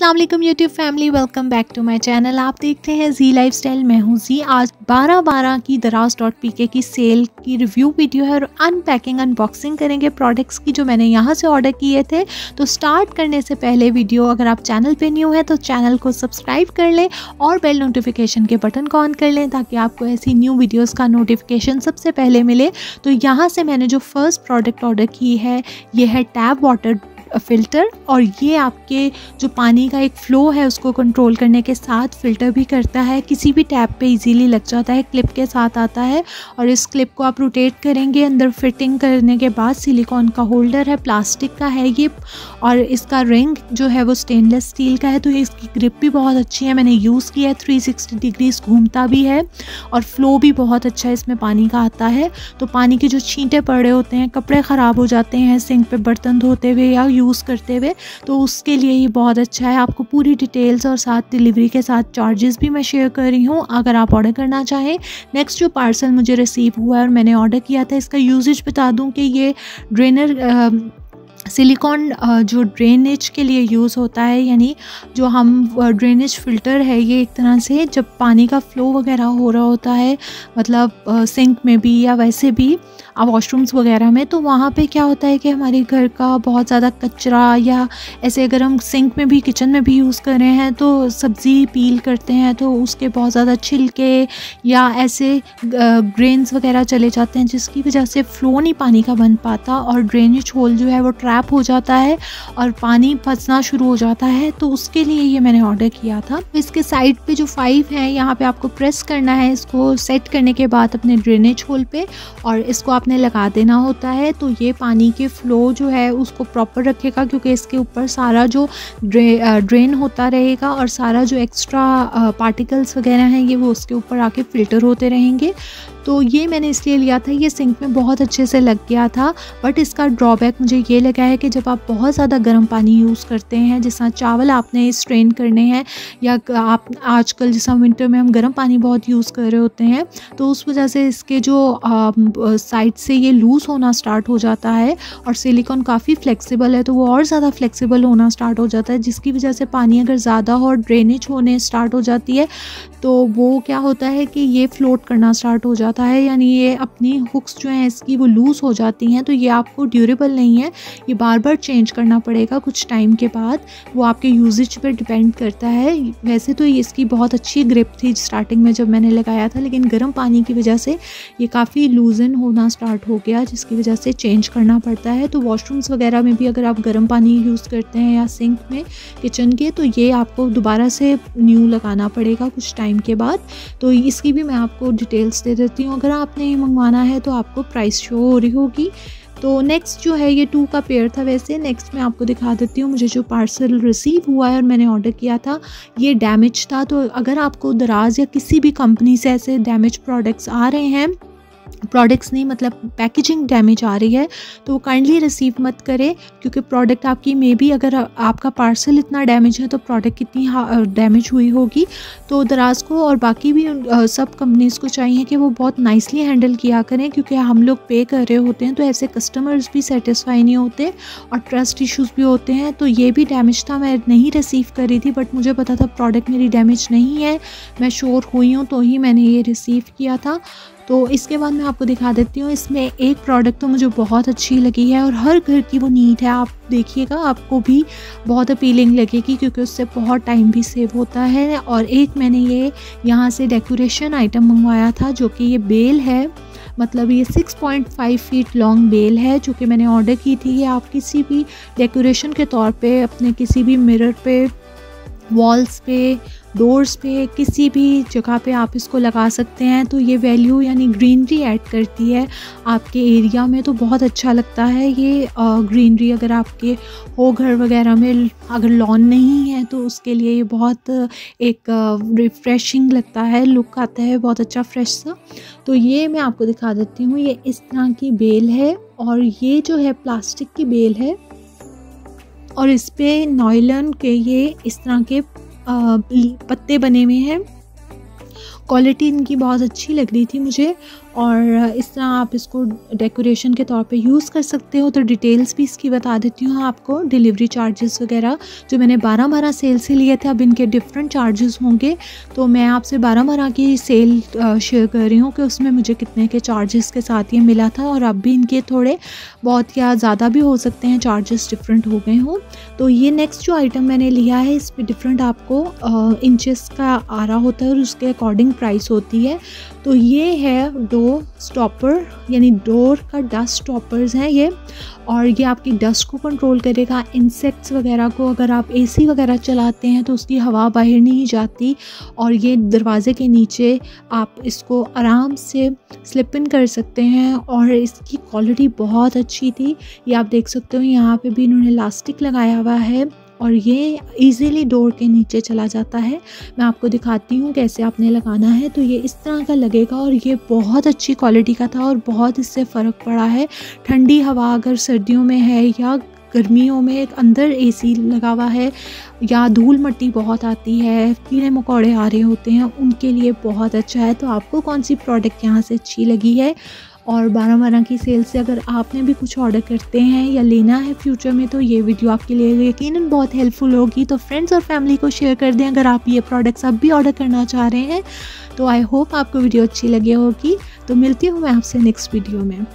Allam YouTube family welcome back to my channel आप देखते हैं जी लाइफ स्टाइल मैं हूँ जी आज 12 बारह की दराज डॉट पी के की सेल की रिव्यू वीडियो है और अनपैकिंग अनबॉक्सिंग करेंगे प्रोडक्ट्स की जो मैंने यहाँ से ऑर्डर किए थे। तो स्टार्ट करने से पहले वीडियो अगर आप चैनल पे न्यू है तो चैनल को सब्सक्राइब कर लें और बेल नोटिफिकेशन के बटन को ऑन कर लें ताकि आपको ऐसी न्यू वीडियोज़ का नोटिफिकेशन सबसे पहले मिले। तो यहाँ से मैंने जो फ़र्स्ट प्रोडक्ट ऑर्डर की है, ये है टैब वाटर फ़िल्टर और ये आपके जो पानी का एक फ़्लो है उसको कंट्रोल करने के साथ फ़िल्टर भी करता है। किसी भी टैप पे इजीली लग जाता है क्लिप के साथ आता है और इस क्लिप को आप रोटेट करेंगे, अंदर फिटिंग करने के बाद सिलिकॉन का होल्डर है प्लास्टिक का है ये और इसका रिंग जो है वो स्टेनलेस स्टील का है। तो इसकी ग्रिप भी बहुत अच्छी है, मैंने यूज़ किया है थ्री सिक्सटी डिग्रीज घूमता भी है और फ्लो भी बहुत अच्छा इसमें पानी का आता है। तो पानी के जो छींटे पड़े होते हैं, कपड़े ख़राब हो जाते हैं सिंक पे बर्तन धोते हुए या यूज़ करते हुए तो उसके लिए ही बहुत अच्छा है। आपको पूरी डिटेल्स और साथ डिलीवरी के साथ चार्जेस भी मैं शेयर कर रही हूँ, अगर आप ऑर्डर करना चाहें। नेक्स्ट जो पार्सल मुझे रिसीव हुआ है और मैंने ऑर्डर किया था, इसका यूजेज बता दूँ कि ये ड्रेनर सिलिकॉन जो ड्रेनेज के लिए यूज़ होता है, यानी जो हम ड्रेनेज फ़िल्टर है, ये एक तरह से जब पानी का फ़्लो वगैरह हो रहा होता है मतलब सिंक में भी या वैसे भी वॉशरूम्स वगैरह में तो वहाँ पे क्या होता है कि हमारे घर का बहुत ज़्यादा कचरा या ऐसे अगर हम सिंक में भी, किचन में भी यूज़ कर रहे हैं तो सब्ज़ी पील करते हैं तो उसके बहुत ज़्यादा छिलके या ऐसे ग्रेन्स वगैरह चले जाते हैं, जिसकी वजह से फ़्लो नहीं पानी का बन पाता और ड्रेनेज होल जो है वो ट्रैप हो जाता है और पानी फंसना शुरू हो जाता है तो उसके लिए ये मैंने ऑर्डर किया था। इसके साइड पे जो फाइव है यहाँ पे आपको प्रेस करना है इसको सेट करने के बाद अपने ड्रेनेज होल पे और इसको आपने लगा देना होता है तो ये पानी के फ्लो जो है उसको प्रॉपर रखेगा क्योंकि इसके ऊपर सारा जो ड्रे, ड्रेन होता रहेगा और सारा जो एक्स्ट्रा पार्टिकल्स वगैरह हैं ये वो उसके ऊपर आके फ़िल्टर होते रहेंगे। तो ये मैंने इसलिए लिया था, ये सिंक में बहुत अच्छे से लग गया था बट इसका ड्रॉबैक मुझे ये लगा है कि जब आप बहुत ज़्यादा गर्म पानी यूज़ करते हैं, जिस चावल आपने स्ट्रेन करने हैं, या आप आजकल जैसा विंटर में हम गर्म पानी बहुत यूज़ कर रहे होते हैं तो उस वजह से इसके जो साइड से ये लूज़ होना स्टार्ट हो जाता है और सिलिकॉन काफ़ी फ्लेक्सिबल है तो वो और ज़्यादा फ्लेक्सिबल होना स्टार्ट हो जाता है, जिसकी वजह से पानी अगर ज़्यादा हो और ड्रेनेज होने स्टार्ट हो जाती है तो वो क्या होता है कि ये फ्लोट करना स्टार्ट हो जाता है। यानी ये अपनी हुक्स जो हैं इसकी वो लूज़ हो जाती हैं तो ये आपको ड्यूरेबल नहीं है। ये बार बार चेंज करना पड़ेगा कुछ टाइम के बाद। वो आपके यूजेज पर डिपेंड करता है। वैसे तो इसकी बहुत अच्छी ग्रिप थी स्टार्टिंग में जब मैंने लगाया था, लेकिन गर्म पानी की वजह से ये काफ़ी लूजन होना स्टार्ट हो गया, जिसकी वजह से चेंज करना पड़ता है। तो वॉशरूम्स वगैरह में भी अगर आप गर्म पानी यूज़ करते हैं या सिंक में किचन के तो ये आपको दोबारा से न्यू लगाना पड़ेगा कुछ टाइम के बाद। तो इसकी भी मैं आपको डिटेल्स दे देती हूँ। अगर आपने ये मंगवाना है तो आपको प्राइस शो हो रही होगी। तो नेक्स्ट जो है ये टू का पेयर था वैसे। नेक्स्ट मैं आपको दिखा देती हूँ। मुझे जो पार्सल रिसीव हुआ है और मैंने ऑर्डर किया था, ये डैमेज था। तो अगर आपको दराज या किसी भी कंपनी से ऐसे डैमेज प्रोडक्ट्स आ रहे हैं प्रोडक्ट्स नहीं मतलब पैकेजिंग डैमेज आ रही है तो काइंडली रिसीव मत करें, क्योंकि प्रोडक्ट आपकी मे बी अगर आपका पार्सल इतना डैमेज है तो प्रोडक्ट कितनी डैमेज हुई होगी। तो दराज को और बाकी भी सब कंपनीज़ को चाहिए कि वो बहुत नाइसली हैंडल किया करें, क्योंकि हम लोग पे कर रहे होते हैं तो ऐसे कस्टमर्स भी सेटिस्फाई नहीं होते और ट्रस्ट इश्यूज़ भी होते हैं। तो ये भी डैमेज था, मैं नहीं रिसीव करी थी बट मुझे पता था प्रोडक्ट मेरी डैमेज नहीं है, मैं श्योर हुई हूँ तो ही मैंने ये रिसीव किया था। तो इसके बाद मैं आपको दिखा देती हूँ, इसमें एक प्रोडक्ट तो मुझे बहुत अच्छी लगी है और हर घर की वो नीट है। आप देखिएगा, आपको भी बहुत अपीलिंग लगेगी क्योंकि उससे बहुत टाइम भी सेव होता है। और एक मैंने ये यहाँ से डेकोरेशन आइटम मंगवाया था, जो कि ये बेल है। मतलब ये 6.5 फीट लॉन्ग बेल है, जो कि मैंने ऑर्डर की थी। ये आप किसी भी डेकोरेशन के तौर पे, अपने किसी भी मिरर पे वॉल्स पे डोर्स पे, किसी भी जगह पे आप इसको लगा सकते हैं। तो ये वैल्यू यानी ग्रीनरी ऐड करती है आपके एरिया में। तो बहुत अच्छा लगता है ये ग्रीनरी अगर आपके हो घर वगैरह में, अगर लॉन नहीं है तो उसके लिए ये बहुत एक रिफ़्रेशिंग लगता है। लुक आता है, बहुत अच्छा फ्रेश सा। तो ये मैं आपको दिखा देती हूँ। ये इस तरह की बेल है और ये जो है प्लास्टिक की बेल है और इस पे नॉयलन के ये इस तरह के पत्ते बने हुए हैं। क्वालिटी इनकी बहुत अच्छी लग रही थी मुझे। और इस तरह आप इसको डेकोरेशन के तौर पे यूज़ कर सकते हो। तो डिटेल्स भी इसकी बता देती हूँ आपको। डिलीवरी चार्जेस वगैरह, जो मैंने बारह बारह सेल से लिए थे, अब इनके डिफरेंट चार्जेस होंगे। तो मैं आपसे बारह बारह की सेल शेयर कर रही हूँ कि उसमें मुझे कितने के चार्जेस के साथ ये मिला था। और अब भी इनके थोड़े बहुत या ज़्यादा भी हो सकते हैं चार्जेस डिफरेंट हो गए हों। तो ये नेक्स्ट जो आइटम मैंने लिया है, इस पर डिफरेंट आपको इंचेस का आ रहा होता है और उसके अकॉर्डिंग प्राइस होती है। तो ये है डोर स्टॉपर, यानी डोर का डस्ट स्टॉपर्स हैं ये। और ये आपकी डस्ट को कंट्रोल करेगा। इंसेक्ट्स वगैरह को अगर आप एसी वगैरह चलाते हैं तो उसकी हवा बाहर नहीं जाती। और ये दरवाज़े के नीचे आप इसको आराम से स्लिप इन कर सकते हैं। और इसकी क्वालिटी बहुत अच्छी थी। ये आप देख सकते हो, यहाँ पे भी इन्होंने लास्टिक लगाया हुआ है। और ये इजीली डोर के नीचे चला जाता है। मैं आपको दिखाती हूँ कैसे आपने लगाना है। तो ये इस तरह का लगेगा और ये बहुत अच्छी क्वालिटी का था और बहुत इससे फ़र्क पड़ा है। ठंडी हवा अगर सर्दियों में है या गर्मियों में एक अंदर एसी लगा हुआ है या धूल मट्टी बहुत आती है, कीड़े मकोड़े आ रहे होते हैं, उनके लिए बहुत अच्छा है। तो आपको कौन सी प्रोडक्ट यहाँ से अच्छी लगी है? और बारह बारह की सेल से अगर आपने भी कुछ ऑर्डर करते हैं या लेना है फ्यूचर में तो ये वीडियो आपके लिए यकीन बहुत हेल्पफुल होगी। तो फ्रेंड्स और फैमिली को शेयर कर दें, अगर आप ये प्रोडक्ट्स अब भी ऑर्डर करना चाह रहे हैं तो आई होप आपको वीडियो अच्छी लगी होगी। तो मिलती हूँ मैं आपसे नेक्स्ट वीडियो में।